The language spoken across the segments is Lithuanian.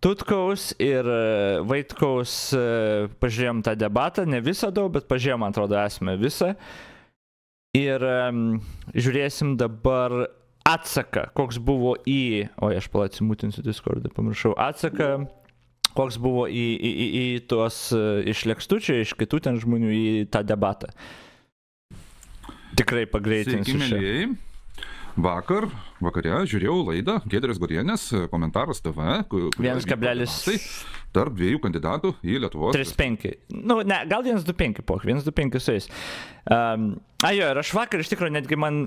Tutkaus ir e, Vaitkaus e, pažiūrėjom tą debatą, ne visą daug, bet pažiūrėjom, man atrodo, esmę visą. Ir žiūrėsim dabar atsaką, koks buvo į, oi aš pala atsimutinsiu Discordą, pamiršau, atsaką, koks buvo į, į, į, į tuos e, iš lėkstučių, iš kitų ten žmonių į tą debatą. Tikrai pagreitinsiu. Sveiki. Vakar, vakare žiūrėjau laidą Gedrės Gorienės, komentaras TV. kur- kurioje vyko 1,3. debatai Tarp dviejų kandidatų į Lietuvos. 3-5. Nu, ne, gal 1-2-5 poch, 1-2-5 su jais. Um, ajo, ir aš vakar iš tikrųjų netgi man,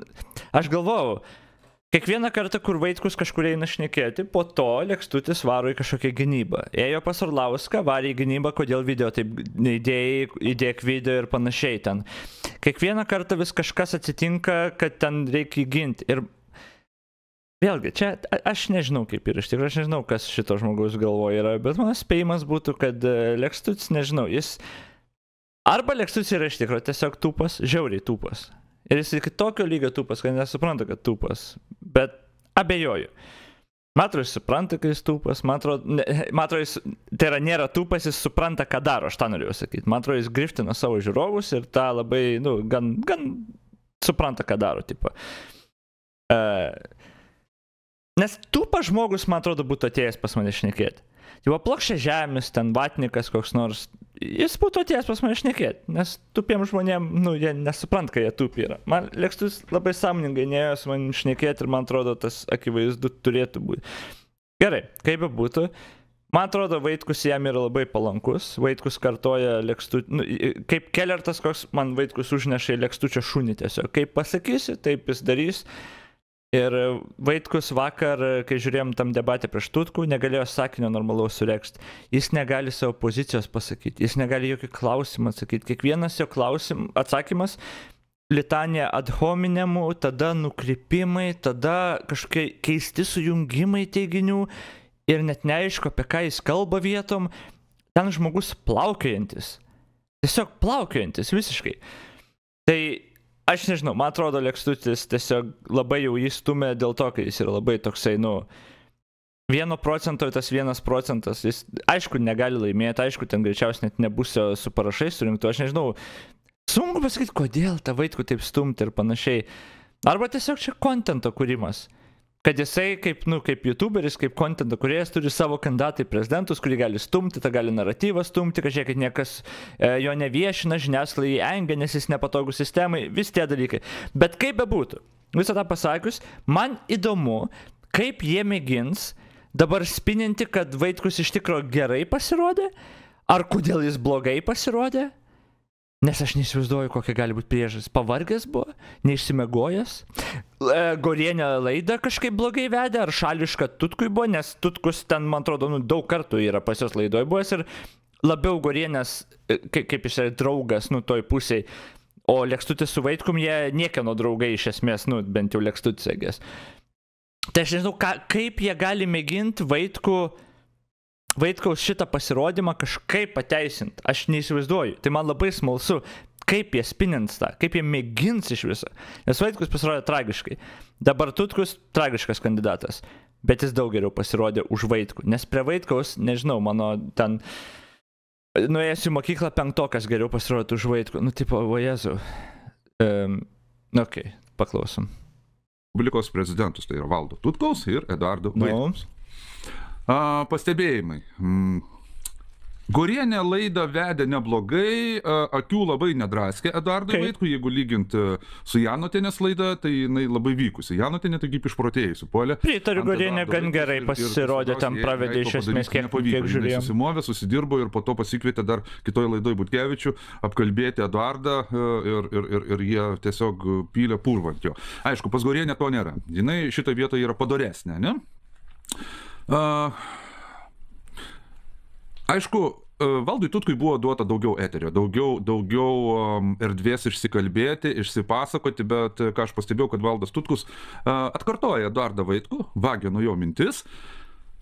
aš galvojau, kiekvieną kartą, kur Vaitkus kažkur eina šnekėti, po to lėkstutis varo į kažkokią gynybą. Ėjo pas Orlauską, varė į gynybą, kodėl video taip neįdėjai, įdėk video ir panašiai ten. Kiekvieną kartą vis kažkas atsitinka, kad ten reikia ginti. Ir Vėlgi, čia aš nežinau kaip ir iš tikrųjų, aš nežinau, kas šito žmogaus galvoje yra, bet mano spėjimas būtų, kad e, Lekstutis, nežinau, jis... Arba Lekstutis yra iš tikrųjų tiesiog tūpas, žiauriai tūpas. Ir jis iki tokio lygio tūpas, kad nesupranta, kad tūpas. Bet abejoju. Man atrodo, jis supranta, kad jis tūpas, man atrodo, jis, tai yra nėra tūpas, jis supranta, ką daro, aš tą norėjau sakyti. Man atrodo, jis griftina savo žiūrovus ir tą labai, nu, gan, gan supranta, ką daro, tipo. Uh, Nes tūpas žmogus, man atrodo, būtų atėjęs pas mane šnekėti. Jau plokščia žemės, ten vatnikas koks nors, jis būtų atėjęs pas mane šnekėti, nes tupiem žmonėm, nu, jie nesuprant, kai jie tupi yra. Man lėkstus labai sąmoningai neėjo su manim šnekėti ir man atrodo, tas akivaizdu turėtų būti. Gerai, kaip be būtų, man atrodo, Vaitkus jam yra labai palankus, Vaitkus kartoja lėkstų, nu, kaip kelertas, koks man Vaitkus užneša į lėkstučio šunį tiesiog. Kaip pasakysi, taip jis darys. Ir Vaitkus vakar, kai žiūrėjom tam debatę prieš Tutkų, negalėjo sakinio normalaus sureksti. Jis negali savo pozicijos pasakyti, jis negali jokį klausimą atsakyti. Kiekvienas jo klausim, atsakymas litanija ad hominemų, tada nukrypimai, tada kažkokie keisti sujungimai teiginių ir net neaišku, apie ką jis kalba vietom. Ten žmogus plaukiojantis. Tiesiog plaukiojantis visiškai. Tai aš nežinau, man atrodo, Lekstutis tiesiog labai jau jį stumė dėl to, kad jis yra labai toksai, nu, vieno procento tas vienas procentas, jis aišku negali laimėti, aišku, ten greičiausiai net nebus su parašais surinktų, aš nežinau, sunku pasakyti, kodėl tą vaikų taip stumti ir panašiai. Arba tiesiog čia kontento kūrimas. Kad jisai kaip, nu, kaip youtuberis, kaip kontento kuriejas turi savo kandidatą į prezidentus, kurį gali stumti, tą gali naratyvą stumti, kad žiūrėk, kad niekas e, jo neviešina, žiniasklaidai engia, nes jis nepatogus sistemai, vis tie dalykai. Bet kaip bebūtų, visą tą pasakius, man įdomu, kaip jie mėgins dabar spininti, kad Vaitkus iš tikrųjų gerai pasirodė, ar kodėl jis blogai pasirodė. Nes aš neįsivaizduoju, kokia gali būti priežastis. Pavargęs buvo, neišsimegojęs. E, Gorienė laidą kažkaip blogai vedė, ar šališka Tutkui buvo, nes Tutkus ten, man atrodo, nu, daug kartų yra pas jos laidoje buvęs ir labiau Gorienės, e, kaip, kaip jis yra draugas, nu, toj pusėje. O Lekstutis su Vaitkum, jie niekieno draugai iš esmės, nu, bent jau Lekstutis, egės. Tai aš nežinau, ką, kaip jie gali mėginti Vaitkų Vaitkaus šitą pasirodymą kažkaip pateisinti. Aš neįsivaizduoju. Tai man labai smalsu, kaip jie spinins tą, kaip jie mėgins iš viso. Nes Vaitkus pasirodė tragiškai. Dabar Tutkus tragiškas kandidatas. Bet jis daug geriau pasirodė už Vaitkų. Nes prie Vaitkaus, nežinau, mano ten... Nuėjęs į mokyklą penktokas geriau pasirodė už Vaitkų. Nu, tipo, o Jezu. Um, okei, okay, paklausom. Publikos prezidentus, tai yra Valdo Tutkaus ir Eduardo Nu. Vaitkaus. A, pastebėjimai. Mm. Gorienė laidą vedė neblogai, akių labai nedraskė Eduardui Kaip? Vaitkui, jeigu lygint su Janotinės laida, tai jinai labai vykusi. Janotinė tai kaip išprotėjusi, puolė. Pritariu, Gorienė gan gerai ir- ir pasirodė, svarbiausia, pravedė iš esmės, kiek, Jinai žiūrėjom. Susimovė, susidirbo ir po to pasikvietė dar kitoje laidoje Butkevičių apkalbėti Eduardą e, ir, ir, ir, ir jie tiesiog pylė purvą ant jo. Aišku, pas Gorienė to nėra. Jinai šitoje vietoje yra padoresnė, ne? Aišku, e, Valdui Tutkui buvo duota daugiau eterio, daugiau, daugiau erdvės išsikalbėti, išsipasakoti, bet e, ką aš pastebėjau, kad Valdas Tutkus atkartoja Eduardą Vaitkų, vagė nuo jo mintis.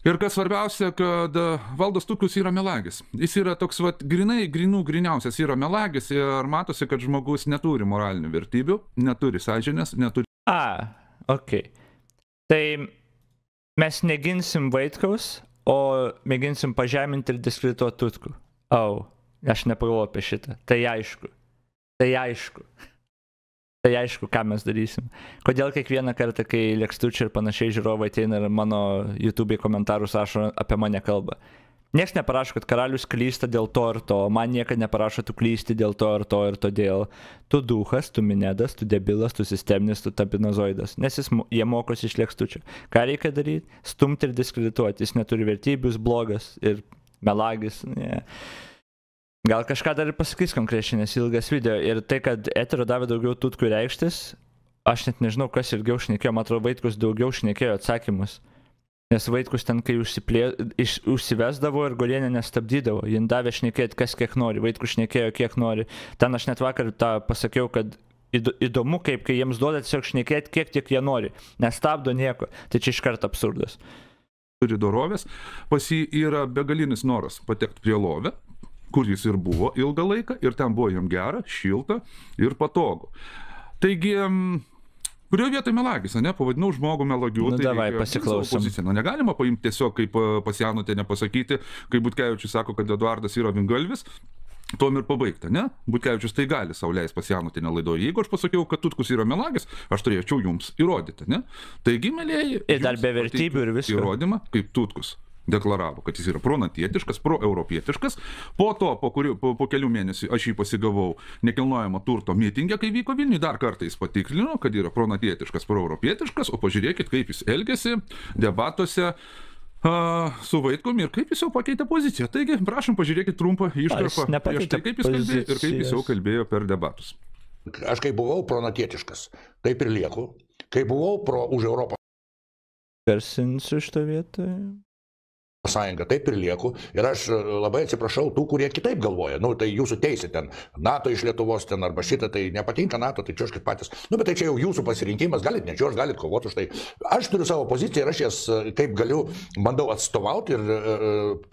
Ir kas svarbiausia, kad e, Valdas Tutkus yra melagis. Jis yra toks, vat, grinai, grinų, griniausias yra melagis ir matosi, kad žmogus neturi moralinių vertybių, neturi sąžinės, neturi A, ok. Tai mes neginsim Vaitkaus, o mėginsim pažeminti ir diskredituoti tutkų. Au, aš nepagalvoju apie šitą. Tai aišku. Tai aišku. Tai aišku, ką mes darysim. Kodėl kiekvieną kartą, kai lėkstučiai ir panašiai žiūrovai ateina ir mano YouTube komentarus rašo apie mane kalbą. Niekas neparašo, kad karalius klysta dėl to ir to, man niekada neparašo, tu klysti dėl to ir to ir todėl. Tu duhas, tu minedas, tu debilas, tu sisteminis, tu tapinozoidas. Nes jis, jie mokosi iš lėkstučio. Ką reikia daryti? Stumti ir diskredituoti. Jis neturi vertybių, jis blogas ir melagis. Yeah. Gal kažką dar ir pasakys konkrečiai, nes ilgas video. Ir tai, kad eterio davė daugiau tutkų reikštis, aš net nežinau, kas ilgiau šnekėjo, man atrodo, Vaitkus daugiau šnekėjo atsakymus. Nes Vaitkus ten, kai užsiplė, iš, užsivesdavo ir Golienė nestabdydavo, jin davė šnekėti, kas kiek nori, Vaitkus šnekėjo, kiek nori. Ten aš net vakar tą pasakiau, kad įdomu, kaip kai jiems duoda tiesiog šnekėti, kiek tik jie nori, nestabdo nieko. Tai čia iš karto absurdas. Turi dorovės, pas jį yra begalinis noras patekti prie lovę, kur jis ir buvo ilgą laiką, ir ten buvo jam gera, šilta ir patogu. Taigi, Kurioje vietoje melagis, ne? Pavadinau žmogų melagiu. Nu, tai davai, pasiklausom. Nu, negalima paimti tiesiog kaip pasienutė nepasakyti, kai Butkevičius sako, kad Eduardas yra vingalvis, Tuom ir pabaigta, ne? Butkevičius tai gali sauliais pasijanutinę laidoje. Jeigu aš pasakiau, kad Tutkus yra melagis, aš turėčiau jums įrodyti, ne? Taigi, mėlyjeji. Ir dar be vertybių ir viską. Įrodymą, kaip Tutkus deklaravo, kad jis yra pronatietiškas, proeuropietiškas. Po to, po, kurių, po, po kelių mėnesių aš jį pasigavau nekilnojamo turto mitingę, kai vyko Vilniui, dar kartą jis patikrino, kad yra pronatietiškas, proeuropietiškas, o pažiūrėkit, kaip jis elgesi debatuose. Uh, su Vaitkum ir kaip jis jau pakeitė poziciją. Taigi, prašom, pažiūrėkite trumpą iškarpą prieš tai, kaip jis kalbėjo ir kaip jis jau kalbėjo per debatus. Aš kai buvau pronatietiškas, taip ir lieku. Kai buvau pro už Europą. Persinsiu šitą vietą sąjungą. Taip ir lieku. Ir aš e, labai atsiprašau tų kurie kitaip galvoja. Nu tai jūsų teisė ten nato iš lietuvos ten arba šitą tai nepatinka nato tai čiuožkit patys. Nu bet tai čia jau jūsų pasirinkimas. Galit nečiuožt galit kovot už tai. Aš turiu savo poziciją ir aš jas e, kaip galiu bandau atstovaut ir e,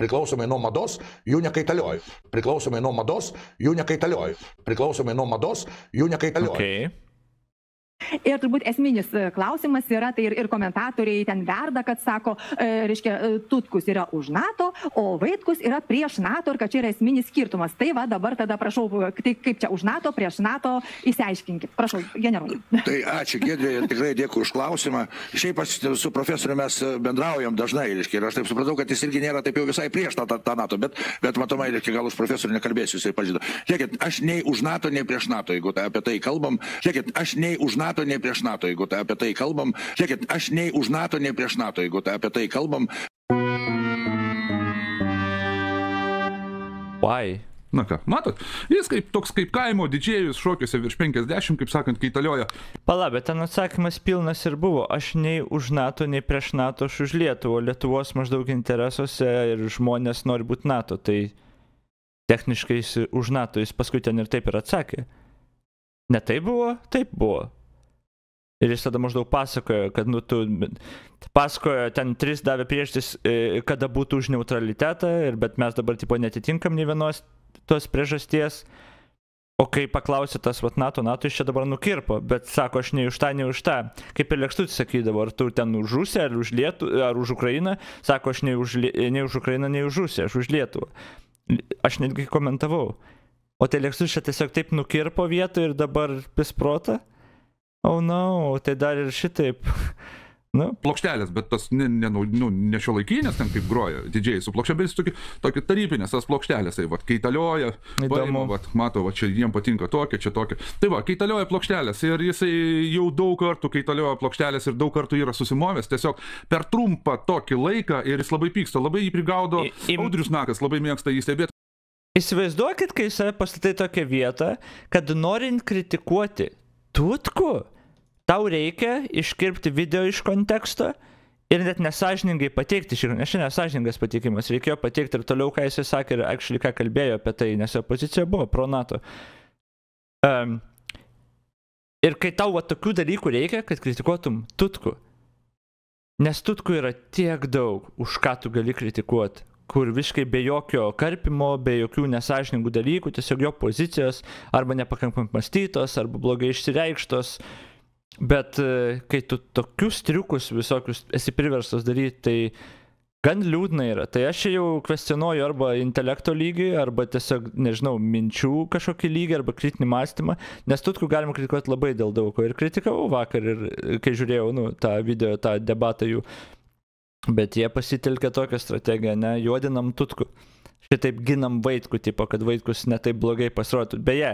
priklausomai nuo mados jų nekaitalioju. Priklausomai nuo mados jų nekaitalioju. Priklausomai nuo mados jų nekaitalioju. Okay. Ir turbūt esminis e, klausimas yra, tai ir, ir komentatoriai ten verda, kad sako, e, reiškia, e, Tutkus yra už NATO, o Vaitkus yra prieš NATO ir kad čia yra esminis skirtumas. Tai va dabar tada prašau, tai kaip čia už NATO, prieš NATO, įsiaiškinkit. Prašau, generolai. Tai ačiū, Gedrė, ir tikrai dėkui už klausimą. Šiaip aš su profesoriu mes bendraujam dažnai, reiškia, ir aš taip supratau, kad jis irgi nėra taip jau visai prieš tą, tą, tą NATO, bet, bet matomai, reiškia, gal už profesorių nekalbėsiu, jisai pažino. Žiūrėkit, aš nei už NATO, nei prieš NATO, jeigu tai apie tai kalbam. Žiūrėkit, aš nei už NATO, NATO, nei prieš NATO, jeigu tai apie tai kalbam. Žiūrėkit, aš nei už NATO, nei prieš NATO, jeigu tai apie tai kalbam. Why? Na ką, matot, jis kaip toks kaip kaimo didžėjus šokiuose virš 50, kaip sakant, kaitalioja. Pala, bet ten atsakymas pilnas ir buvo. Aš nei už NATO, nei prieš NATO, aš už Lietuvą. Lietuvos maždaug interesuose ir žmonės nori būti NATO. Tai techniškai jis už NATO, jis paskui ten ir taip ir atsakė. Ne taip buvo? Taip buvo. Ir jis tada maždaug pasakojo, kad, nu, tu pasakojo, ten tris davė prieštis, e, kada būtų už neutralitetą, ir, bet mes dabar, tipo, netitinkam nei vienos tos priežasties. O kai paklausė tas, vat, NATO, NATO iš čia dabar nukirpo, bet sako, aš nei už tą, nei už tą. Kaip ir lėkštutis sakydavo, ar tu ten už Rusiją, ar už Lietuvą, ar už Ukrainą, sako, aš nei už, nei už Ukrainą, nei už Rusiją, aš už Lietuvą. Aš netgi komentavau. O tai lėkštutis čia tiesiog taip nukirpo vietą ir dabar pisprota. Oh no, tai dar ir šitaip. Nu. Plokštelės, bet tas ne, ne, nu, ne šio laikinės, ten kaip groja didžiai su plokštelė, bet jis tokį, tokį tarybinės, tas plokštelės, tai va, kaitalioja, paima, va, mato, va, čia jiems patinka tokia, čia tokia. Tai va, kaitalioja plokštelės ir jisai jau daug kartų kaitalioja plokštelės ir daug kartų yra susimovęs, tiesiog per trumpą tokį laiką ir jis labai pyksta, labai jį prigaudo, Im... Audrius Nakas labai mėgsta jį stebėti. Įsivaizduokit, kai save pastatai tokią vietą, kad norint kritikuoti Tutku, tau reikia iškirpti video iš konteksto ir net nesažiningai pateikti šį, nes čia nesažiningas pateikimas, reikėjo pateikti ir toliau, ką jisai sakė ir actually ką kalbėjo apie tai, nes jo pozicija buvo pro NATO. Um, ir kai tau va tokių dalykų reikia, kad kritikuotum Tutku, nes Tutku yra tiek daug, už ką tu gali kritikuoti, kur visiškai be jokio karpimo, be jokių nesažiningų dalykų, tiesiog jo pozicijos arba nepakankamai mąstytos, arba blogai išsireikštos, uh, Bet e, kai tu tokius triukus visokius esi priverstas daryti, tai gan liūdna yra. Tai aš jau kvestionuoju arba intelekto lygį, arba tiesiog, nežinau, minčių kažkokį lygį, arba kritinį mąstymą, nes tutkų galima kritikuoti labai dėl daug ko. Ir kritikavau vakar, ir kai žiūrėjau, nu, tą video, tą debatą jų. Bet jie pasitelkė tokią strategiją, ne, juodinam tutkų. Šitaip ginam vaikų, tipo, kad vaikus netaip blogai pasirodytų. Beje,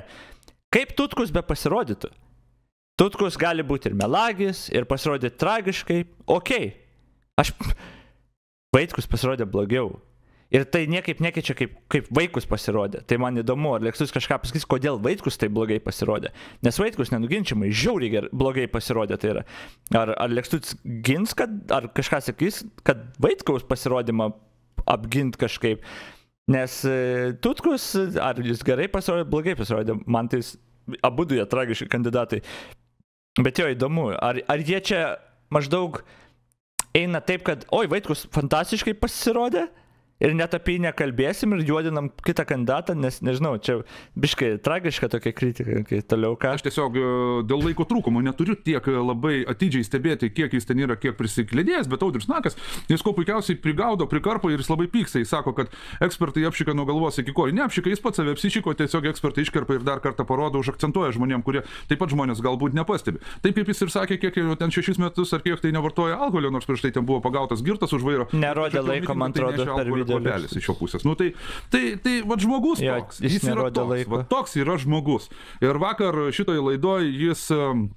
kaip tutkus be pasirodytų? Tutkus gali būti ir melagis, ir pasirodyti tragiškai. Okay. Aš Vaitkus pasirodė blogiau. Ir tai niekaip nekeičia, kaip, kaip vaikus pasirodė. Tai man įdomu, ar Leksus kažką pasakys, kodėl vaikus taip blogai pasirodė. Nes vaikus nenuginčiamai žiauriai ger, blogai pasirodė. Tai yra. Ar, ar Leksus gins, kad, ar kažką sakys, kad vaitkaus pasirodymą apgint kažkaip. Nes e, Tutkus, ar jis gerai pasirodė, blogai pasirodė, man tai abu jie tragiški kandidatai. Bet jo įdomu, ar, ar jie čia maždaug eina taip, kad, oi, Vaitkus fantastiškai pasirodė, ir net apie jį nekalbėsim ir juodinam kitą kandidatą, nes nežinau, čia biškai tragiška tokia kritika, kai toliau ką. Aš tiesiog e, dėl laiko trūkumo neturiu tiek e, labai atidžiai stebėti, kiek jis ten yra, kiek prisiklėdėjęs, bet Audrius Nakas, jis ko puikiausiai prigaudo, prikarpo ir jis labai pyksta, jis sako, kad ekspertai apšika nuo galvos iki kojų. Ne apšika, jis pats save apsišiko, tiesiog ekspertai iškerpa ir dar kartą parodo, užakcentuoja žmonėm, kurie taip pat žmonės galbūt nepastebi. Taip kaip jis ir sakė, kiek jau ten šešis metus ar kiek tai nevartoja alkoholio, nors prieš tai ten buvo pagautas girtas už vairo. Nerodė laiko, man tai atrodo, per video kopelis iš jo pusės. Nu, tai, tai, tai va, žmogus Jo, toks. jis Jis yra toks. Va, toks yra žmogus. Ir vakar šitoj laidoj jis... um,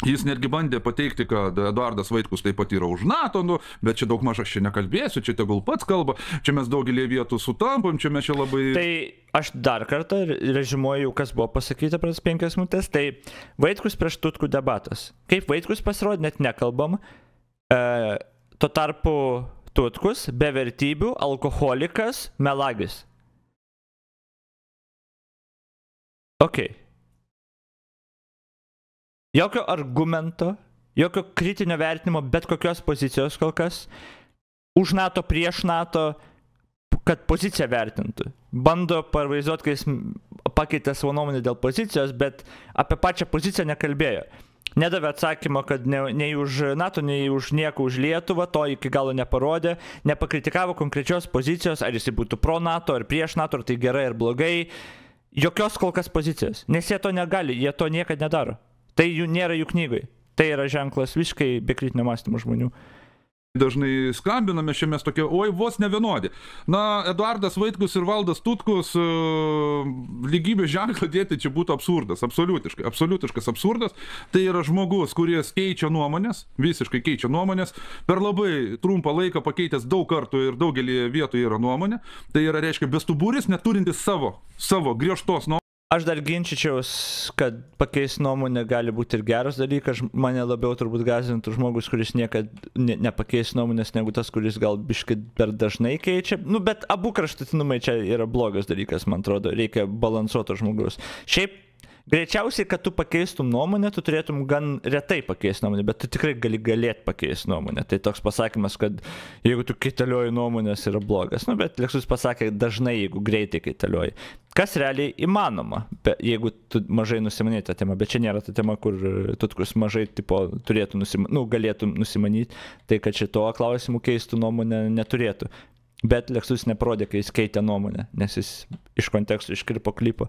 Jis netgi bandė pateikti, kad Eduardas Vaitkus taip pat yra už NATO, nu, bet čia daug maž aš čia nekalbėsiu, čia tegul pats kalba, čia mes daugelį vietų sutampam, čia mes čia labai... Tai aš dar kartą režimuoju, kas buvo pasakyta prieš penkias minutės. Tai Vaitkus prieš Tutkų debatas. Kaip Vaitkus pasirodė, net nekalbam. E, tuo tarpu Tutkus be vertybių, alkoholikas, melagis. Ok. Jokio argumento, jokio kritinio vertinimo, bet kokios pozicijos kol kas. Už NATO, prieš NATO, kad poziciją vertintų. Bando parvaizduoti, kai jis pakeitė savo nuomonę dėl pozicijos, bet apie pačią poziciją nekalbėjo. Nedavė atsakymo, kad ne, nei už NATO, nei už nieko už Lietuvą, to iki galo neparodė, nepakritikavo konkrečios pozicijos, ar jisai būtų pro NATO, ar prieš NATO, ar tai gerai, ar blogai. Jokios kol kas pozicijos, nes jie to negali, jie to niekada nedaro. Tai jų nėra jų knygui. Tai yra ženklas visiškai be kritinio mąstymo žmonių. Dažnai skambiname, čia mes tokie, oi, vos ne vienodi. Na, Eduardas Vaitkus ir Valdas Tutkus e, lygybės ženklą dėti čia būtų absurdas, absoliutiškai, absoliutiškas absurdas. Tai yra žmogus, kuris keičia nuomonės, visiškai keičia nuomonės, per labai trumpą laiką pakeitęs daug kartų ir daugelį vietų yra nuomonė. Tai yra, reiškia, bestuburis, neturintis savo, savo griežtos nuomonės. Aš dar ginčičiaus, kad pakeis nuomonę gali būti ir geras dalykas. Mane labiau turbūt gazintų žmogus, kuris niekada ne, nepakeis nuomonės, negu tas, kuris gal biškai per dažnai keičia. Nu, bet abu kraštutinumai čia yra blogas dalykas, man atrodo. Reikia balansuoto žmogaus. Šiaip Greičiausiai, kad tu pakeistum nuomonę, tu turėtum gan retai pakeisti nuomonę, bet tu tikrai gali galėti pakeisti nuomonę. Tai toks pasakymas, kad jeigu tu kaitalioji nuomonės yra blogas. Nu, bet Leksus pasakė dažnai, jeigu greitai kaitalioji. Kas realiai įmanoma, be, jeigu tu mažai nusimanyti tą temą, bet čia nėra ta tema, kur tutkus mažai tipo, turėtų nusimanyti, nu, galėtų nusimanyti, tai kad šito klausimu keistų nuomonę neturėtų. Bet Leksus neparodė, kai jis keitė nuomonę, nes jis iš kontekstų iškirpo klipą.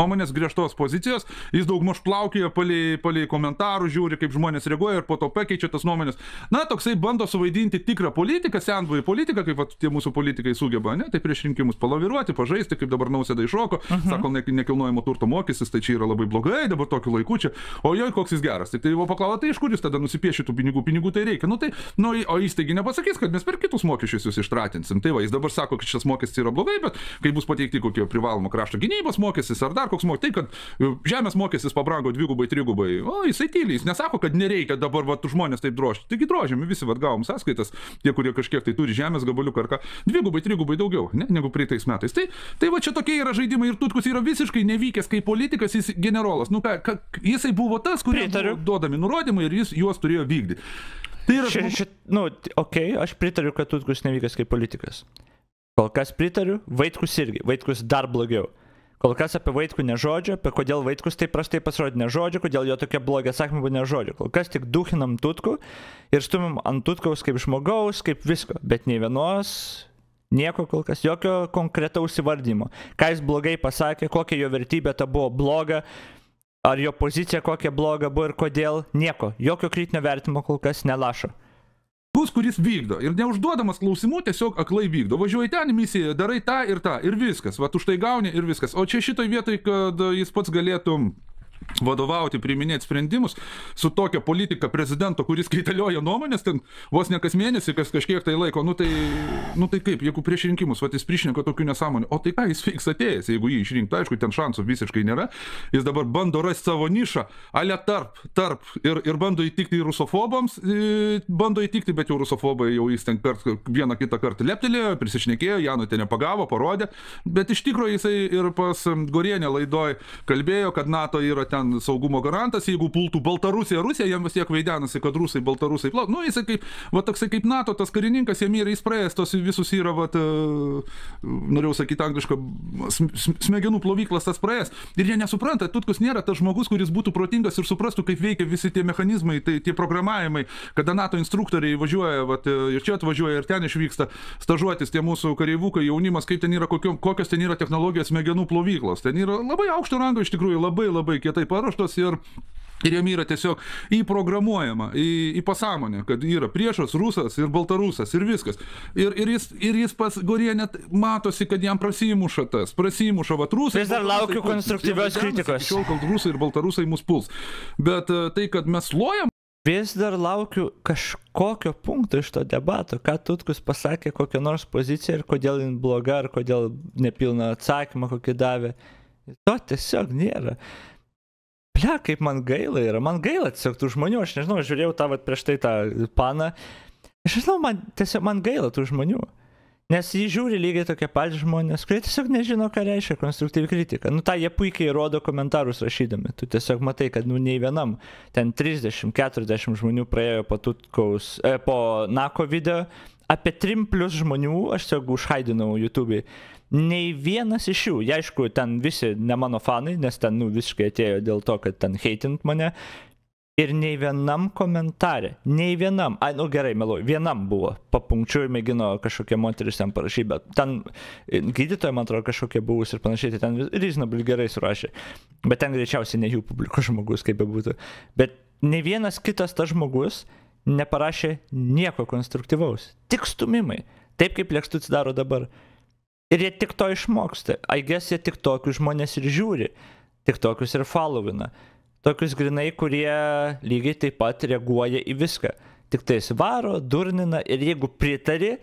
Nuomonės, griežtos pozicijos, jis daugmaž plaukioja palei, palei komentarų, žiūri, kaip žmonės reaguoja ir po to pakeičia tas nuomonės. Na, toksai bando suvaidinti tikrą politiką, senbuvį politiką, kaip vat, tie mūsų politikai sugeba, ne, tai prieš rinkimus palaviruoti, pažaisti, kaip dabar nausėda iššoko, uh -huh. sako, ne, nekilnojamo turto mokestis, tai čia yra labai blogai, dabar tokiu laiku čia, o joj koks jis geras. Tai tai va paklausia, tai iš kur jis tada nusipiešė tų pinigų, pinigų tai reikia. Nu tai, nu, o jis taigi nepasakys, kad mes per kitus mokesčius jūs ištratinsim. Tai va, jis dabar sako, kad šis mokestis yra blogai, bet kai bus pateikti kokie privalomo krašto gynybos mokestis ar dar koks mokestis, tai kad e, žemės mokestis pabrango dvigubai, trigubai, o jisai tyliai, jis nesako, kad nereikia dabar va, žmonės taip drožti. Taigi drožiami visi, va, gavom sąskaitas, tie, kurie kažkiek tai turi žemės gabaliuką ar ką, dvigubai, trigubai daugiau, ne, negu praeitais metais. Tai, tai va čia tokie yra žaidimai ir Tutkus yra visiškai nevykęs kaip politikas, jis generolas. Nu, ką, ką, jisai buvo tas, kuriam duodami nurodymai ir jis juos turėjo vykdyti. Tai yra Ši, ši, nu, okei, okay, aš pritariu, kad Tutkus nevykęs kaip politikas. Kol kas pritariu, Vaitkus irgi, Vaitkus dar blogiau. Kol kas apie Vaitkų nežodžio, apie kodėl Vaitkus taip prastai pasirodė nežodžio, kodėl jo tokie blogi atsakymai buvo nežodžio. Kol kas tik duhinam Tutku ir stumim ant Tutkaus kaip žmogaus, kaip visko, bet nei vienos, nieko kol kas, jokio konkretaus įvardymo. Ką jis blogai pasakė, kokia jo vertybė ta buvo bloga, ar jo pozicija kokia bloga buvo ir kodėl, nieko, jokio kritinio vertimo kol kas nelašo. Bus, kuris vykdo ir neužduodamas klausimų tiesiog aklai vykdo. Važiuoji ten misiją, darai tą ir tą ir viskas. Va, už tai gauni ir viskas. O čia šitoj vietoj, kad jis pats galėtų vadovauti, priiminėti sprendimus su tokia politika prezidento, kuris kaitalioja nuomonės, ten vos ne kas mėnesį, kas kažkiek tai laiko, nu tai, nu tai kaip, jeigu prieš rinkimus, va, jis priešinko tokių nesąmonių, o tai ką jis veiks atėjęs, jeigu jį išrinktų, aišku, ten šansų visiškai nėra, jis dabar bando rasti savo nišą, ale tarp, tarp ir, ir bando įtikti rusofobams, bando įtikti, bet jau rusofobai jau jis ten kart, vieną kitą kartą leptelėjo, prisišnekėjo, Janu ten nepagavo, parodė, bet iš tikrųjų jisai ir pas Gorienę laidoj kalbėjo, kad NATO yra ten saugumo garantas, jeigu pultų Baltarusija, Rusija, jam vis tiek vaidenasi, kad rusai, baltarusai, plau, nu jisai kaip, va toksai kaip NATO, tas karininkas, jam yra įspraėjęs, tos visus yra, va, norėjau sakyti anglišką, smegenų plovyklas tas praėjęs. Ir jie nesupranta, Tutkus nėra tas žmogus, kuris būtų protingas ir suprastų, kaip veikia visi tie mechanizmai, tai tie programavimai, kada NATO instruktoriai važiuoja, va, ir čia atvažiuoja, ir ten išvyksta stažuotis tie mūsų kareivukai, jaunimas, kaip ten yra, kokio, kokios ten yra technologijos smegenų plovyklos. Ten yra labai aukšto rango iš tikrųjų, labai labai kietai paruoštos ir Ir jam yra tiesiog įprogramuojama į, į pasąmonę, kad yra priešas, rusas ir baltarusas ir viskas. Ir, ir, jis, ir jis pas Gorė net matosi, kad jam prasimuša tas, prasimuša vat rusai. Vis dar laukiu konstruktyvios kritikos. Šiol, kad rusai ir baltarusai mus puls. Bet e, tai, kad mes lojam. Vis dar laukiu kažkokio punkto iš to debato, ką Tutkus pasakė, kokią nors poziciją ir kodėl jin bloga, ar kodėl nepilna atsakymą, kokį davė. To tiesiog nėra ble, kaip man gaila yra, man gaila tiesiog tų žmonių, aš nežinau, žiūrėjau tą vat, prieš tai tą paną, aš nežinau, man tiesiog man gaila tų žmonių. Nes jį žiūri lygiai tokie patys žmonės, kurie tiesiog nežino, ką reiškia konstruktyvi kritika. Nu, tą jie puikiai rodo komentarus rašydami. Tu tiesiog matai, kad, nu, nei vienam ten 30-40 žmonių praėjo po Tutkaus, e, po Nako video, apie 3 plus žmonių aš tiesiog užhaidinau YouTube'ai nei vienas iš jų, jie aišku, ten visi ne mano fanai, nes ten nu, visiškai atėjo dėl to, kad ten heitint mane. Ir nei vienam komentarė, nei vienam, ai, nu gerai, meluoju, vienam buvo, papunkčiui mėgino kažkokia moteris ten parašyti, bet ten gydytoja, man atrodo, kažkokia buvus ir panašiai, tai ten reasonably gerai surašė. Bet ten greičiausiai ne jų publikos žmogus, kaip bebūtų. Bet ne vienas kitas tas žmogus neparašė nieko konstruktyvaus, tik stumimai, taip kaip lėkštutis daro dabar. Ir jie tik to išmoksta. Aigės jie tik tokius žmonės ir žiūri. Tik tokius ir followina. Tokius grinai, kurie lygiai taip pat reaguoja į viską. Tik tai svaro, durnina ir jeigu pritari,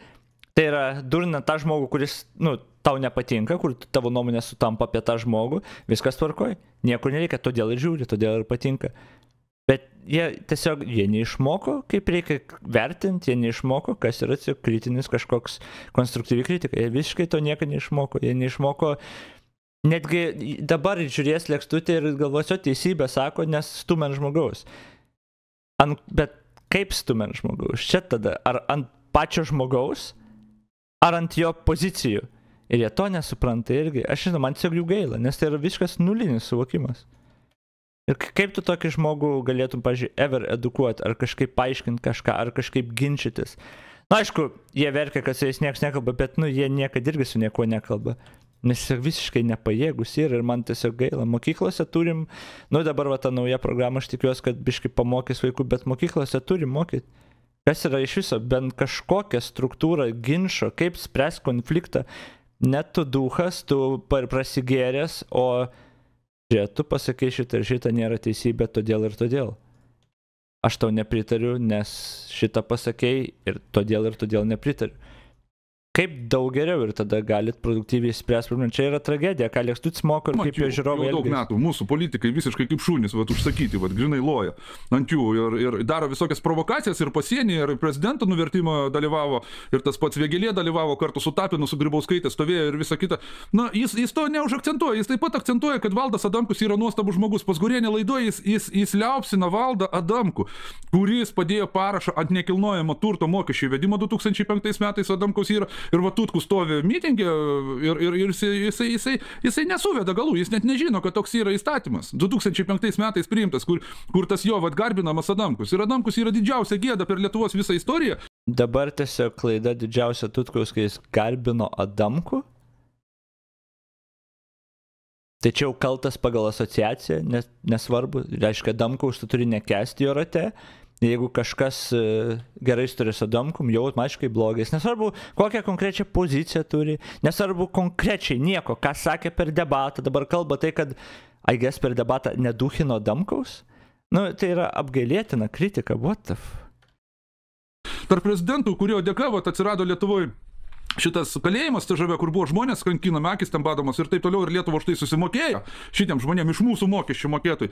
tai yra durnina tą žmogų, kuris, nu, tau nepatinka, kur tavo nuomonė sutampa apie tą žmogų, viskas tvarkoj. Niekur nereikia, todėl ir žiūri, todėl ir patinka. Bet jie tiesiog, jie neišmoko, kaip reikia vertinti, jie neišmoko, kas yra kritinis kažkoks konstruktyvi kritika. Jie visiškai to nieko neišmoko. Jie neišmoko, netgi dabar žiūrės lėkštutė ir galvosio teisybę sako, nes stument žmogaus. Ant, bet kaip stument žmogaus? Čia tada, ar ant pačio žmogaus, ar ant jo pozicijų. Ir jie to nesupranta irgi. Aš žinau, man tiesiog jų gaila, nes tai yra visiškas nulinis suvokimas. Ir kaip tu tokį žmogų galėtum, pažiūrėjau, ever edukuoti, ar kažkaip paaiškinti kažką, ar kažkaip ginčytis. Na, aišku, jie verkia, kad su jais niekas nekalba, bet, nu, jie niekada irgi su niekuo nekalba. Nes jie visiškai nepajėgus yra ir man tiesiog gaila. Mokyklose turim, nu dabar va ta nauja programa, aš tikiuosi, kad biškai pamokys vaikų, bet mokyklose turim mokyti. Kas yra iš viso, bent kažkokią struktūrą ginčio, kaip spręs konfliktą. Net tu duhas, tu prasigėręs, o žiūrėk, tu pasakai šitą ir šitą nėra teisybė, todėl ir todėl. Aš tau nepritariu, nes šitą pasakėjai ir todėl ir todėl nepritariu kaip daug geriau ir tada galit produktyviai spręsti problemą. Čia yra tragedija, ką lėkstutis moko ir kaip jo žiūrovai. Daug metų mūsų politikai visiškai kaip šunys, vad užsakyti, vad grinai loja ant jų ir, ir daro visokias provokacijas ir pasienį, ir prezidento nuvertimo dalyvavo, ir tas pats Vėgelė dalyvavo kartu su Tapinu, su Grybauskaitė stovėjo ir visa kita. Na, jis, jis to neužakcentuoja, jis taip pat akcentuoja, kad Valdas Adamkus yra nuostabus žmogus. Pas Gurienė laidoje jis, jis, jis liaupsina Valdą Adamku, kuris padėjo parašą ant nekilnojamo turto mokesčio įvedimo 2005 metais Adamkus yra ir va Tutkus stovi mitingė ir, ir, ir jisai, jisai, jisai, jisai nesuveda galų, jis net nežino, kad toks yra įstatymas. 2005 metais priimtas, kur, kur tas jo vad garbinamas Adamkus. Ir Adamkus yra didžiausia gėda per Lietuvos visą istoriją. Dabar tiesiog klaida didžiausia Tutkaus, kai jis garbino Adamku. Tačiau kaltas pagal asociaciją, nes, nesvarbu, reiškia, Damkaus tu turi nekesti jo rate. Jeigu kažkas e, gerai turi su Damkum, jau automatiškai blogais. Nesvarbu, kokią konkrečią poziciją turi, nesvarbu konkrečiai nieko, ką sakė per debatą, dabar kalba tai, kad Aiges per debatą neduhino Damkaus. Nu, tai yra apgailėtina kritika, what the f. Tarp prezidentų, kurio dėka vat, atsirado Lietuvoje šitas kalėjimas TŽV, kur buvo žmonės kankinami, akis ten badomas ir taip toliau, ir Lietuva už tai susimokėjo šitiem žmonėm iš mūsų mokesčių mokėtojų.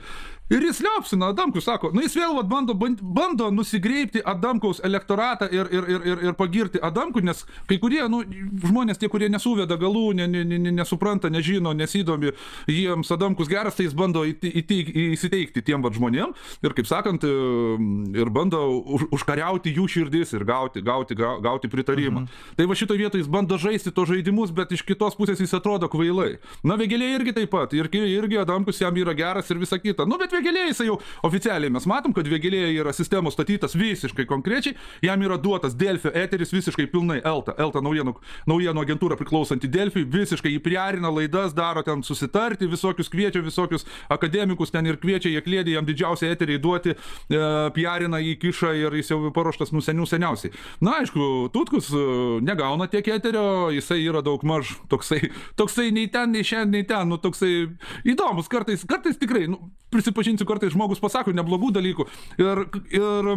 Ir jis liopsina Adamkus, sako, nu jis vėl vat, bando, bando nusigreipti Adamkaus elektoratą ir, ir, ir, ir, ir pagirti Adamkų, nes kai kurie nu, žmonės, tie, kurie nesuveda galų, ne, ne, ne, nesupranta, nežino, nesidomi, jiems Adamkus geras, tai jis bando įteik, įsiteikti tiem vat, žmonėm ir, kaip sakant, ir bando už, užkariauti jų širdis ir gauti, gauti, gauti pritarimą. Mhm. Tai va šitoje vietoje jis bando žaisti to žaidimus, bet iš kitos pusės jis atrodo kvailai. Na, Vėgelė irgi taip pat, ir, irgi Adamkus jam yra geras ir visa kita. Nu, bet Vėgelė jisai jau oficialiai mes matom, kad Vėgelė yra sistemos statytas visiškai konkrečiai, jam yra duotas Delfio eteris visiškai pilnai Elta, Elta naujienų, naujienų agentūra priklausanti Delfiui, visiškai jį priarina laidas, daro ten susitarti, visokius kviečia, visokius akademikus ten ir kviečia, jie klėdė jam didžiausią eterį duoti, e, piarina į kišą ir jis jau paruoštas nusenių seniausiai. Na, aišku, Tutkus e, negauna tiek eterio, jisai yra daug maž toksai, toksai nei ten, nei šiandien, nei ten, nu toksai įdomus, kartais, kartais tikrai, nu, prisipažinsiu, kartais žmogus pasako neblogų dalykų ir, ir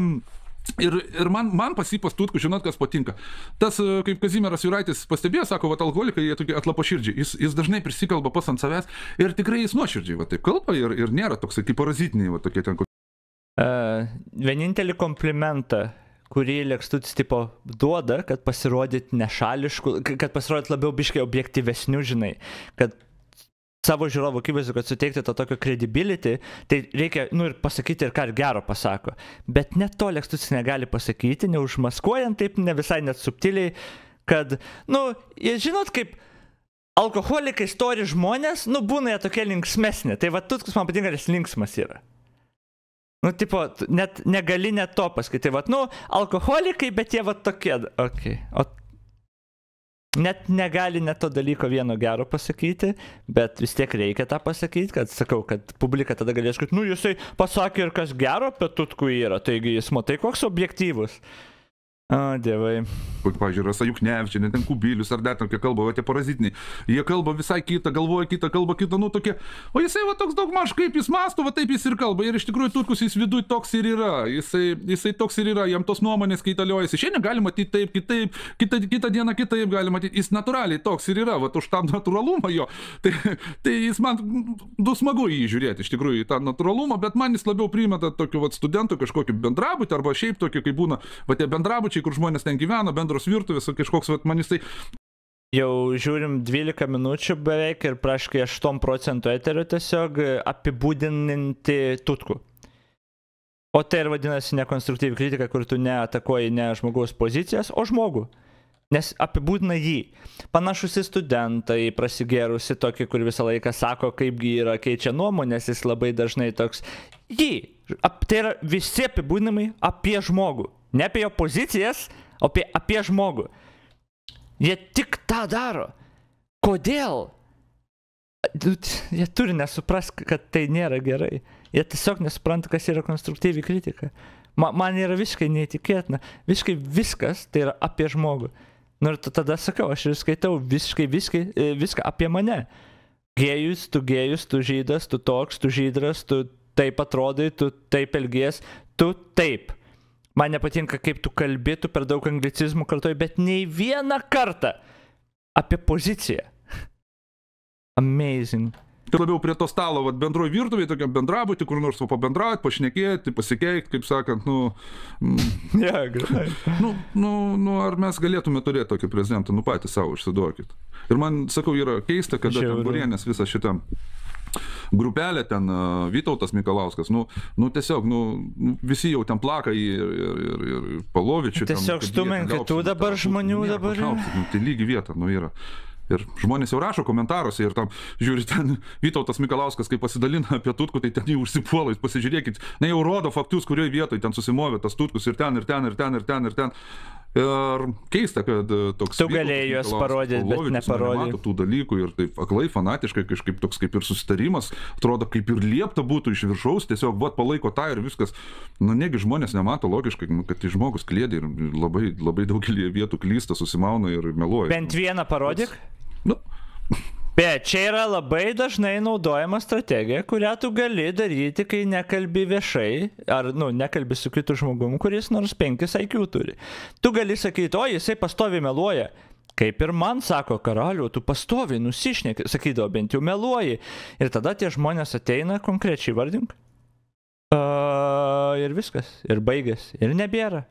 Ir, ir man, man pasipas tutku, žinot, kas patinka. Tas, kaip Kazimieras Juraitis pastebėjo, sako, va, alkoholikai, jie tokie atlapaširdžiai. Jis, jis dažnai prisikalba pas ant savęs ir tikrai jis nuoširdžiai, va, taip kalba ir, ir nėra toksai kaip parazitiniai, va, tokie ten. Uh, vienintelį komplimentą kurį Lekstutis tipo duoda, kad pasirodyt nešališku, kad pasirodyt labiau biškai objektyvesniu, žinai, kad savo žiūrovų akivaizdu, kad suteikti to tokio credibility, tai reikia, nu ir pasakyti ir ką ir gero pasako. Bet net to Lekstutis negali pasakyti, neužmaskuojant taip, ne visai net subtiliai, kad, nu, žinot, kaip alkoholikai, stori žmonės, nu, būna jie tokie linksmesni. Tai va, Tutkus man patinka, nes linksmas yra. Nu, tipo, net negali net to pasakyti. Vat, nu, alkoholikai, bet jie va tokie. Okay. O net negali net to dalyko vieno gero pasakyti, bet vis tiek reikia tą pasakyti, kad sakau, kad publika tada galės sakyti, nu jisai pasakė ir kas gero apie tutkų yra, taigi jis matai koks objektyvus. O, dievai. Pavyzdžiui, Rasa Juknevičianė, ten Kubilius ar dar tokia kalba, o tie parazitiniai. Jie kalba visai kitą, galvoja kitą, kalba kitą, nu tokie. O jisai va toks daug maž, kaip jis masto, va taip jis ir kalba. Ir iš tikrųjų Turkus jis viduje toks ir yra. Jisai, jisai toks ir yra, jam tos nuomonės kaitaliojasi. Šiandien gali matyti taip, kitaip, kitą, kitą dieną kitaip gali matyti. Jis natūraliai toks ir yra, va už tą natūralumą jo. Tai, tai jis man, du smagu jį žiūrėti, iš tikrųjų, tą natūralumą, bet man jis labiau primeta tokiu va studentų kažkokį bendrabutį arba šiaip tokį, kai būna, va tie bendrabučiai viešbučiai, kur žmonės ten gyvena, bendros virtuvės, kažkoks, vat, man jisai Jau žiūrim 12 minučių beveik ir praškai 8 procentų eterio tiesiog apibūdinti tutkų. O tai ir vadinasi nekonstruktyvi kritika, kur tu neatakuoji ne žmogaus pozicijas, o žmogų. Nes apibūdina jį. Panašus į studentą, į prasigėrusi tokį, kur visą laiką sako, kaipgi yra keičia nuomonės, jis labai dažnai toks. Jį. Ap, tai yra visi apibūdinimai apie žmogų. Ne apie jo pozicijas, o apie, apie žmogų. Jie tik tą daro. Kodėl? Jie turi nesuprast, kad tai nėra gerai. Jie tiesiog nesupranta, kas yra konstruktyvi kritika. Ma, man yra visiškai neįtikėtina. Visiškai viskas tai yra apie žmogų. Nu ir tada sakau, aš ir skaitau visiškai viskai, e, viską apie mane. Gėjus, tu gėjus, tu žydas, tu toks, tu žydras, tu taip atrodai, tu taip elgies, tu taip. Man nepatinka, kaip tu kalbi, tu per daug anglicizmų kartuoji, bet nei vieną kartą apie poziciją. Amazing. Tai labiau prie to stalo, vat, bendroji virtuvė, tokia bendrabutį, kur nors pabendrauti, pašnekėti, pasikeikti, kaip sakant, nu... Mm, yeah, gerai. nu, nu, nu, ar mes galėtume turėti tokį prezidentą, nu patys savo išsiduokit. Ir man, sakau, yra keista, kad Burienės visą šitą grupelė ten Vytautas Mikalauskas, nu, nu tiesiog, nu, nu, visi jau ten plaka į ir, ir, ir, ir Palovičių. ten, Tiesiog kad stumia ten kitų liaupsina tą- dabar nu, žmonių nieko, dabar yra. šauksit, Nu, tai lygi vieta, nu yra. Ir žmonės jau rašo komentaruose ir tam, žiūri, ten Vytautas Mikalauskas, kai pasidalina apie Tutkų, tai ten jį užsipuola, jūs pasižiūrėkit, na jau rodo faktus, kurioje vietoje ten susimovė tas Tutkus ir ten, ir ten, ir ten, ir ten, ir ten. Ir keista, kad e, toks... Tu galėjai juos Mikalauskas parodyt, bet nemato tų dalykų ir taip aklai, fanatiškai, kažkaip toks kaip ir susitarimas, atrodo kaip ir liepta būtų iš viršaus, tiesiog vat palaiko tą ir viskas. Nu, negi žmonės nemato logiškai, nu, kad tai žmogus klėdė ir labai, labai daugelį vietų klysta, susimauna ir meluoja. Bent vieną parodyk. Nu, Bet čia yra labai dažnai naudojama strategija, kurią tu gali daryti, kai nekalbi viešai, ar, nu, nekalbi su kitu žmogum, kuris nors penkis IQ turi. Tu gali sakyti, o jisai pastovi meluoja. Kaip ir man sako, karaliu, tu pastovi nusišneki, sakydavo, bent jau meluoji. Ir tada tie žmonės ateina konkrečiai vardink. Uh, ir viskas. Ir baigės. Ir nebėra.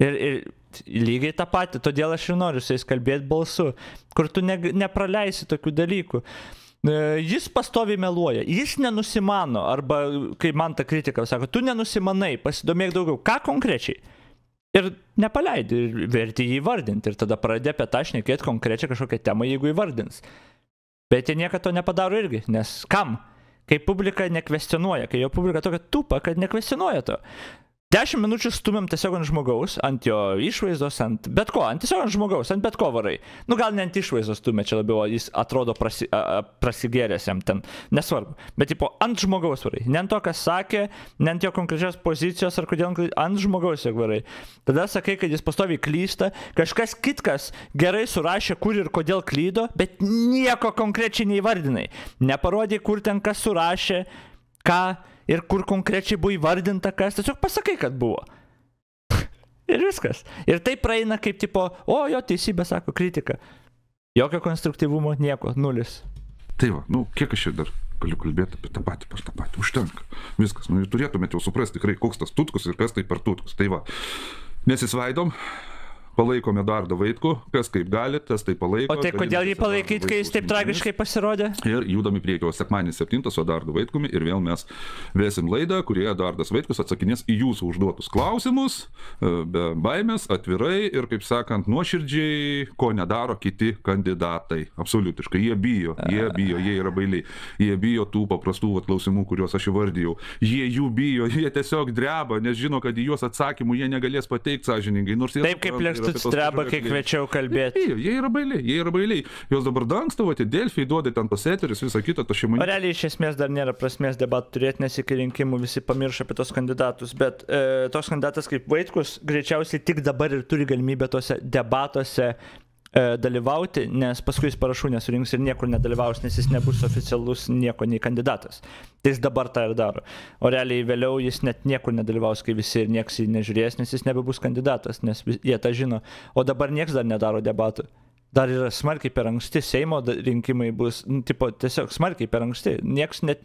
Ir, ir lygiai tą patį, todėl aš ir noriu su jais kalbėti balsu, kur tu ne, nepraleisi tokių dalykų. E, Jis pastoviai meluoja, jis nenusimano, arba kai man ta kritika sako, tu nenusimanai, pasidomėk daugiau, ką konkrečiai. Ir nepaleidi, ir verti jį įvardinti, ir tada pradė apie tą šnekėti konkrečią kažkokią temą, jeigu įvardins. Bet jie niekada to nepadaro irgi, nes kam? Kai publika nekvestionuoja, kai jo publika tokia tupa, kad nekvestionuoja to. Dešimt minučių stumėm tiesiog ant žmogaus, ant jo išvaizdos, ant bet ko, ant tiesiog ant žmogaus, ant bet ko varai. Nu gal ne ant išvaizdos stumė, čia labiau jis atrodo prasi, a, prasigėręs jam ten, nesvarbu. Bet tipo ant žmogaus varai. Ne ant to, kas sakė, ne ant jo konkrečios pozicijos ar kodėl, ant- žmogaus jau varai. Tada sakai, kad jis pastoviai klysta, kažkas kitkas gerai surašė, kur ir kodėl klydo, bet nieko konkrečiai neįvardinai. Neparodė, kur ten kas surašė, ką ir kur konkrečiai buvo įvardinta kas, tiesiog pasakai, kad buvo. ir viskas. Ir tai praeina kaip tipo, o jo teisybė sako kritika. Jokio konstruktyvumo, nieko, nulis. tai va, nu, kiek aš čia dar galiu kalbėti apie tą patį, pas tą patį, užtenka. Viskas, nu, turėtumėte jau suprasti tikrai, koks tas tutkus ir kas tai per tutkus. Tai va, nesisvaidom, palaikome Dardą Vaitkų, kas kaip gali, tas tai palaiko. O tai kodėl jį Dardo kai jis taip tragiškai pasirodė? Ir judam į priekį, o sekmanį 7 su Dardu Vaitkumi ir vėl mes vėsim laidą, kurioje Dardas Vaitkus atsakinės į jūsų užduotus klausimus, e, be baimės, atvirai ir, kaip sakant, nuoširdžiai, ko nedaro kiti kandidatai. Absoliutiškai. Jie bijo, jie bijo, jie yra bailiai. Jie bijo tų paprastų vat, klausimų, kuriuos aš įvardėjau. Jie jų bijo, jie tiesiog dreba, nes žino, kad į juos atsakymų jie negalės pateikti sąžiningai. Taip kaip supranta pačios kai lėkštės. kviečiau kalbėti. Jie, jie yra bailiai, jie yra bailiai. Jos dabar dangstavo, tai Delfiai duoda ten tos eterius, visą kitą, to O šeimą. realiai iš esmės dar nėra prasmės debatų turėti, nes iki rinkimų visi pamiršo apie tos kandidatus, bet e, tos kandidatas kaip Vaitkus greičiausiai tik dabar ir turi galimybę tose debatuose dalyvauti, nes paskui jis parašų nesurinks ir niekur nedalyvaus, nes jis nebus oficialus nieko nei kandidatas. Tai jis dabar tą ir daro. O realiai vėliau jis net niekur nedalyvaus, kai visi ir nieks jį nežiūrės, nes jis nebebus kandidatas, nes jie tą žino. O dabar nieks dar nedaro debatų. Dar yra smarkiai per anksti, Seimo rinkimai bus, nu, tipo, tiesiog smarkiai per anksti. Niekas net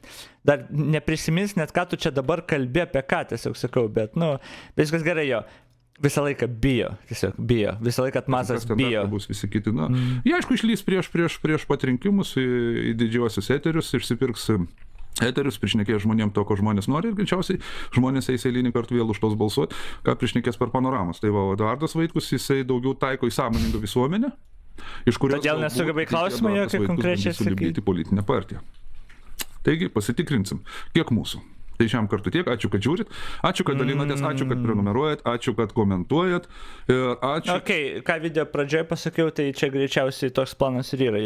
dar neprisimins net, ką tu čia dabar kalbė apie ką, tiesiog sakau, bet, nu, viskas gerai jo. Visą laiką bijo, tiesiog bijo. Visą laiką ten bijo. bus visi kiti. Na, mm. Jie aišku išlys prieš, prieš, prieš pat rinkimus į, į didžiuosius eterius, išsipirks eterius, priešnekės žmonėms to, ko žmonės nori ir greičiausiai žmonės eis eilinį kartą vėl už tos balsuoti, ką priešnekės per panoramos. Tai va, Eduardas Vaitkus, jisai daugiau taiko į sąmoningą visuomenę. Iš kurios Todėl nesugebai klausimą jokio konkrečiai bandys sulipdyti politinę partiją. Taigi pasitikrinsim, kiek mūsų. Tai šiam kartu tiek, ačiū, kad žiūrit, ačiū, kad dalinatės, ačiū, kad prenumeruojat, ačiū, kad komentuojat ačiū. Ok, ką video pradžioje pasakiau, tai čia greičiausiai toks planas ir yra.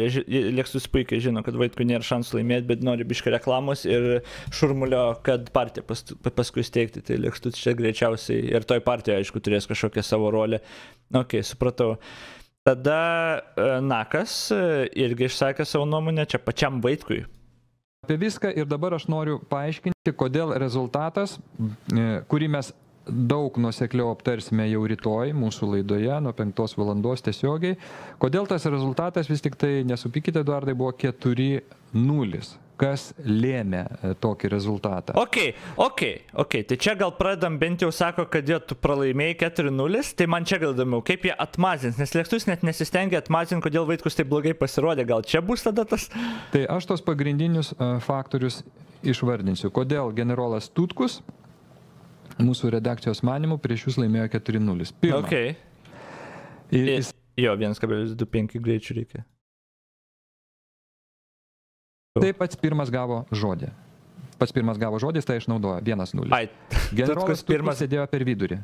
Lėksus puikiai žino, kad vaikų nėra šansų laimėti, bet nori biškai reklamos ir šurmulio, kad partiją pas, paskui steigti. Tai lėksus čia greičiausiai ir toj partijoje, aišku, turės kažkokią savo rolę. Ok, supratau. Tada e, Nakas e, irgi išsakė savo nuomonę čia pačiam vaikui. Apie viską ir dabar aš noriu paaiškinti, kodėl rezultatas, e, kurį mes daug nusekliau aptarsime jau rytoj mūsų laidoje nuo 5 valandos tiesiogiai, kodėl tas rezultatas vis tik tai, nesupykite, Eduardai, buvo 4-0. Kas lėmė e, tokį rezultatą. Ok, ok, ok, tai čia gal pradam bent jau sako, kad jie tu pralaimėjai 4-0, tai man čia gal įdomiau, kaip jie atmazins, nes lėktus net nesistengia atmazinti, kodėl vaikus taip blogai pasirodė, gal čia bus tada tas... Tai aš tos pagrindinius e, faktorius išvardinsiu. Kodėl generolas Tutkus mūsų redakcijos manimų prieš jūs laimėjo 4-0. Pirma, Ok. ir jis Jo, 1,25 greičių reikia. Taip pats pirmas gavo žodį. Pats pirmas gavo žodį, tai išnaudojo 1-0. Ai, Generolas pirmas. sėdėjo per vidurį.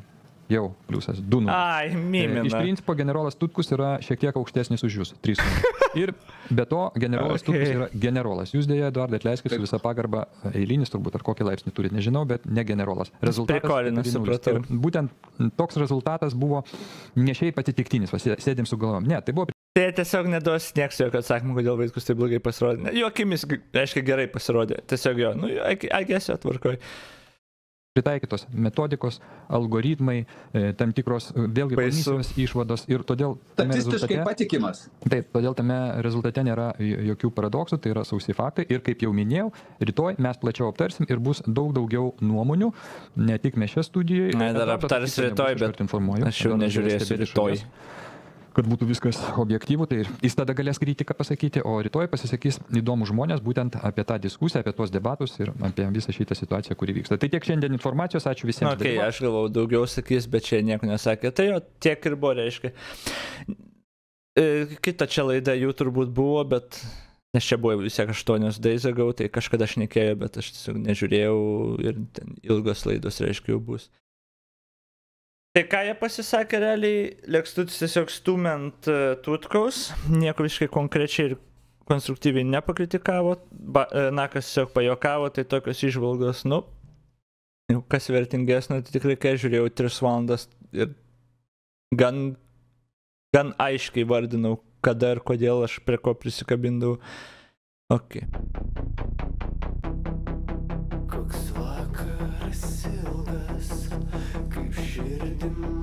Jau pliusas 2-0. ai, E, Iš mymina. principo generolas Tutkus yra šiek tiek aukštesnis už jūs. 3. Ir be to generolas Okay. Tutkus yra generolas. Jūs dėja, Eduardai, atleiskit su visą pagarbą, eilinis turbūt ar kokį laipsnį turite, nežinau, bet ne generolas. Rezultatas Prikolina, 4:0. supratau. Ir būtent toks rezultatas buvo ne šiaip atsitiktinis, va, sė- sėdim su galvom. Ne, tai buvo Tai tiesiog neduos nieks jokio atsakymo, kodėl vaikus taip blogai pasirodė. Ne, Jo akimis, g- reiškia, gerai pasirodė. Tiesiog jo, nu, agėsio atvarkoj. Pritaikytos metodikos, algoritmai, e, tam tikros e, vėlgi komisijos išvados ir todėl Statistiškai patikimas. taip, todėl tame rezultate nėra jokių paradoksų, tai yra sausi faktai ir kaip jau minėjau, rytoj mes plačiau aptarsim ir bus daug daugiau nuomonių, ne tik mes čia studijoje. Ne, dar aptars rytoj, bet informuoju. aš jau nežiūrėsiu rytoj. šalies, Kad būtų viskas objektyvu, tai jis tada galės kritiką pasakyti, o rytoj pasisakys įdomų žmonės būtent apie tą diskusiją, apie tuos debatus ir apie visą šitą situaciją, kuri vyksta. Tai tiek šiandien informacijos, ačiū visiems. Na, okay, aš galvau, daugiau sakys, bet čia nieko nesakė. Tai jo, tiek ir buvo, reiškia. E, Kita čia laida jų turbūt buvo, bet... Nes čia buvo vis tiek 8 days ago, tai kažkada aš nekėjau, bet aš tiesiog nežiūrėjau ir ilgos laidos, reiškia, jau bus. Tai ką jie pasisakė realiai, Lekstutis tiesiog stumint uh, Tutkaus, nieko visiškai konkrečiai ir konstruktyviai nepakritikavo, ba, e, Nakas tiesiog pajokavo, tai tokios išvalgos, nu, jau kas vertingesnio, tai tikrai kai žiūrėjau 3 valandas ir gan, gan aiškiai vardinau, kada ir kodėl aš prie ko prisikabindavau. Ok. Koks vakaras ilgas, kaip širdį